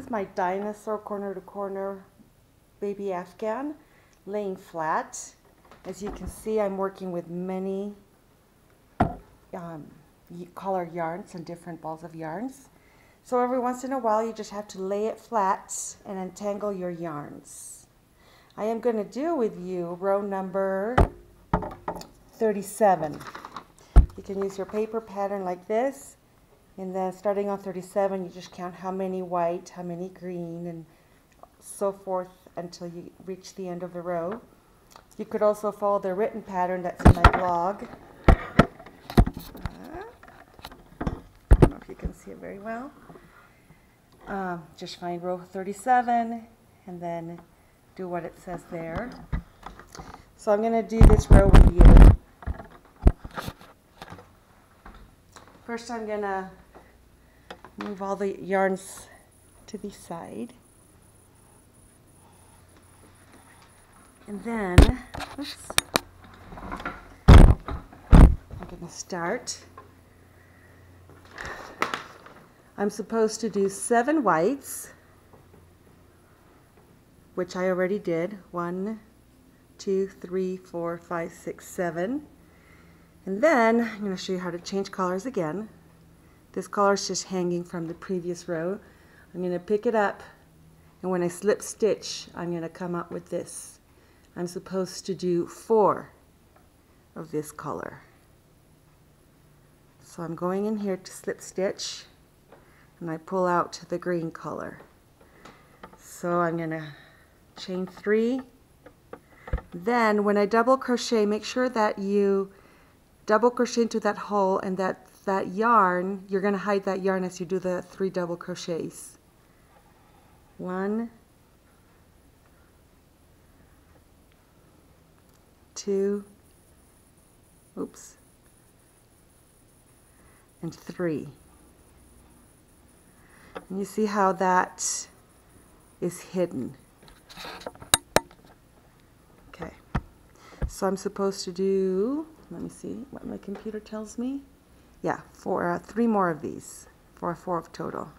is my dinosaur corner to corner baby Afghan laying flat. As you can see, I'm working with many um, color yarns and different balls of yarns. So every once in a while, you just have to lay it flat and untangle your yarns. I am going to do with you row number 37. You can use your paper pattern like this, and then starting on 37, you just count how many white, how many green, and so forth until you reach the end of the row. You could also follow the written pattern that's in my blog. Uh, I don't know if you can see it very well. Um, just find row 37 and then do what it says there. So I'm going to do this row with you. First I'm going to move all the yarns to the side. And then, oops, I'm going to start. I'm supposed to do seven whites, which I already did. One, two, three, four, five, six, seven. And then I'm going to show you how to change colors again. This color is just hanging from the previous row. I'm going to pick it up, and when I slip stitch, I'm going to come up with this. I'm supposed to do four of this color. So I'm going in here to slip stitch and I pull out the green color. So I'm going to chain three. Then when I double crochet, make sure that you double crochet into that hole and that that yarn, you're going to hide that yarn as you do the three double crochets. One, two, oops, and three. And you see how that is hidden. Okay, so I'm supposed to do, let me see what my computer tells me. Yeah, four, uh, three more of these, for four of total,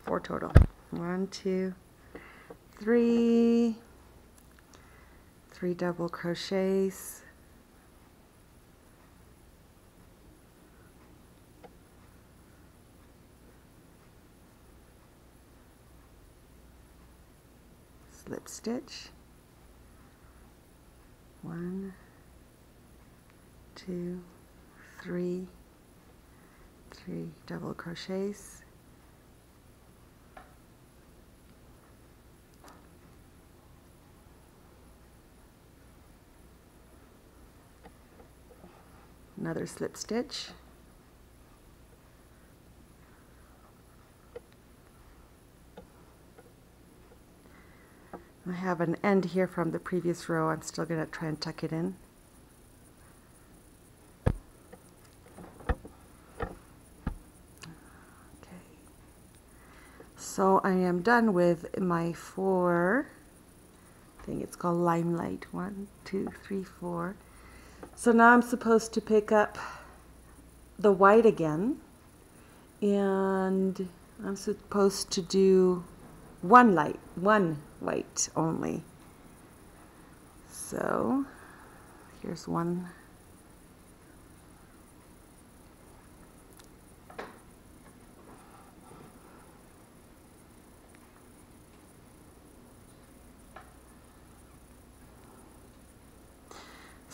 four total. One, two, three, three double crochets. Slip stitch. One two three three double crochets. Another slip stitch. I have an end here from the previous row. I'm still going to try and tuck it in so I am done with my four I think it's called limelight. One two three four. So now I'm supposed to pick up the white again. And I'm supposed to do one light, one white only. So here's one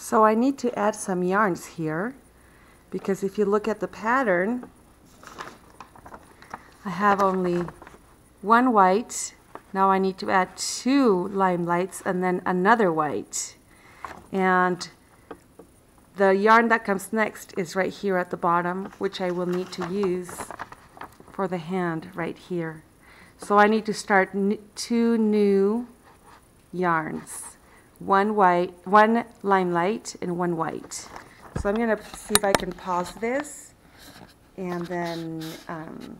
So I need to add some yarns here because if you look at the pattern, I have only one white. Now I need to add two limelights and then another white. And the yarn that comes next is right here at the bottom, which I will need to use for the hand right here. So I need to start two new yarns one white, one limelight, and one white. So I'm going to see if I can pause this and then um,